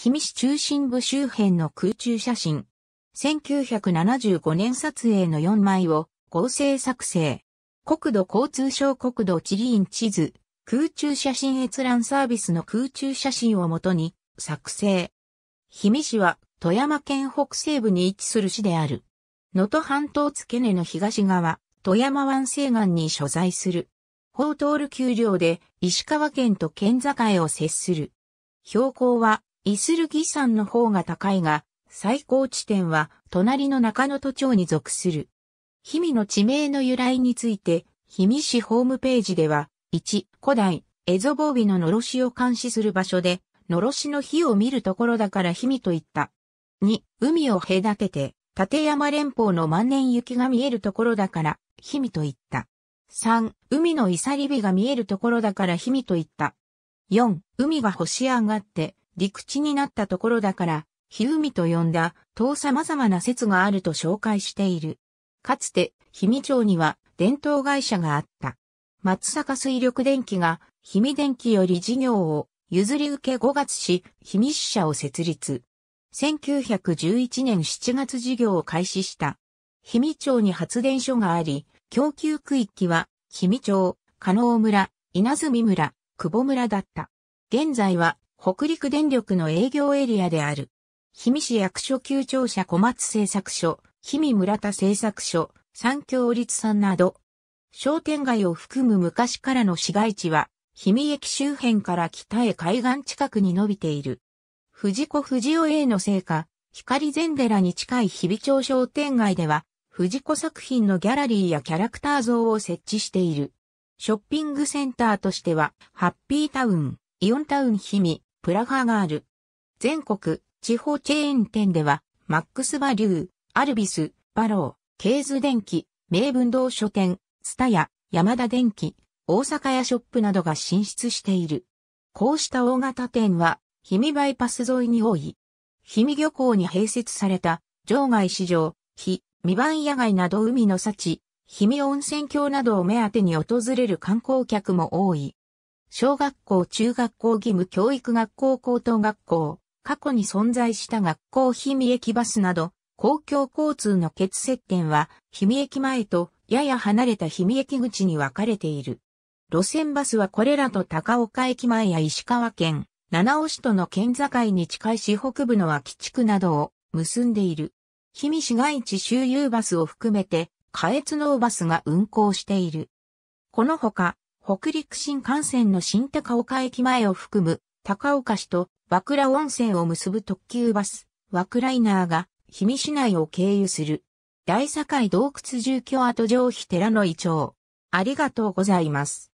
氷見市中心部周辺の空中写真。1975年撮影の4枚を合成作成。国土交通省国土地理院地図、空中写真閲覧サービスの空中写真をもとに作成。氷見市は富山県北西部に位置する市である。能登半島付根の東側、富山湾西岸に所在する。法通る丘陵で石川県と県境を接する。標高はイスルギ山の方が高いが、最高地点は隣の中野都町に属する。氷見の地名の由来について、氷見市ホームページでは、1、古代、エゾボウビののろしを監視する場所で、のろしの火を見るところだから氷見と言った。2、海を隔てて、立山連峰の万年雪が見えるところだから、氷見と言った。3、海のいさり火が見えるところだから氷見と言った。4、海が星上がって陸地になったところだから、火海と呼んだ、と様々な説があると紹介している。かつて、氷見町には伝統会社があった。松坂水力電機が、氷見電機より事業を譲り受け5月し、氷見支社を設立。1911年7月事業を開始した。氷見町に発電所があり、供給区域は、氷見町、加納村、稲積村、久保村だった。現在は、北陸電力の営業エリアである。氷見市役所級庁舎小松製作所、氷見村田製作所、三京立産など、商店街を含む昔からの市街地は、氷見駅周辺から北へ海岸近くに伸びている。藤子不二雄 A のせいか、光禅寺に近い比美町商店街では、藤子作品のギャラリーやキャラクター像を設置している。ショッピングセンターとしては、ハッピータウン、イオンタウン氷見、プラファがある。全国、地方チェーン店では、マックスバリュー、アルビス、バロー、ケーズデンキ、明文堂書店、ツタヤ、ヤマダ電機、大阪屋ショップなどが進出している。こうした大型店は、氷見バイパス沿いに多い。氷見漁港に併設された、場外市場、非未番野外など海の幸、氷見温泉郷などを目当てに訪れる観光客も多い。小学校中学校義務教育学校高等学校、過去に存在した学校氷見駅バスなど、公共交通の結接点は、氷見駅前とやや離れた氷見駅口に分かれている。路線バスはこれらと高岡駅前や石川県、七尾市との県境に近い市北部の秋地区などを結んでいる。氷見市街地周遊バスを含めて、下越能バスが運行している。このほか、北陸新幹線の新高岡駅前を含む、高岡市と和倉温泉を結ぶ特急バス、和倉イナーが、氷見市内を経由する。大堺洞窟住居跡上碑寺の遺町。ありがとうございます。